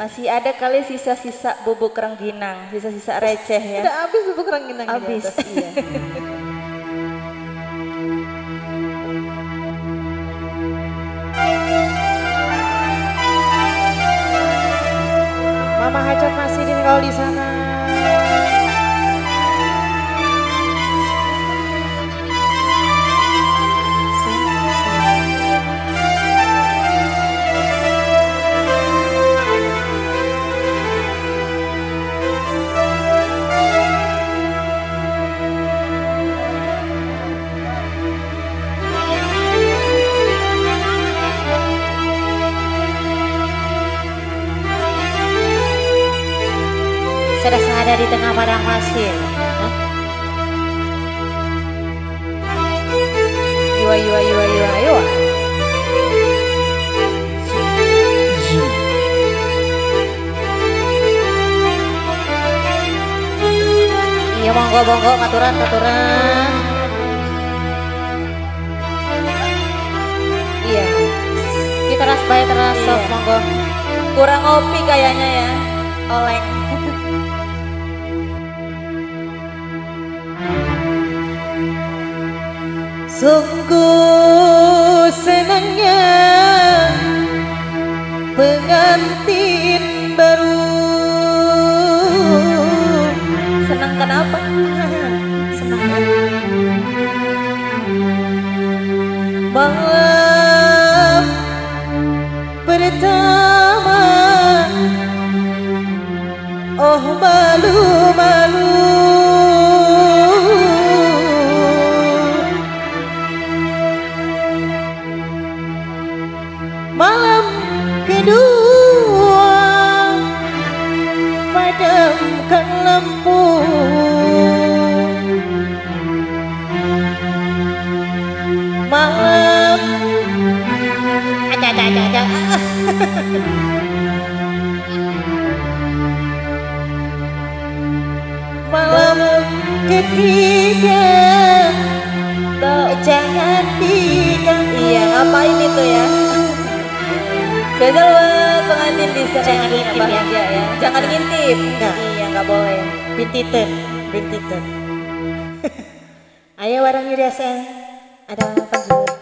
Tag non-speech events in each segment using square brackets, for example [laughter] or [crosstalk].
Masih ada kali sisa-sisa bubuk rengginang, sisa-sisa receh ya. Udah habis bubuk rengginang di Habis, atas. iya. [laughs] Mama Hajat masih di kalau di sana. Tengah padang pasir. Hah? Yua yua yua yua. Iya monggo monggo katuran katuran. Iya. Kita ras bae teras monggo. Kurang ngopi kayaknya ya. Oleng. Sungguh senangnya pengantin kedua Padamkan lampu Malam Aja aja aja aja Malam ketiga Spesial buat pengantin di sana Jangan yang ngintip ya. bahagia ya. Jangan ngintip. Enggak. Iya, boleh. Bintiten, bintiten. [laughs] Ayo warang Yudasan. Ada apa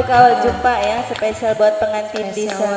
Kalau jumpa ya spesial buat pengantin di sana.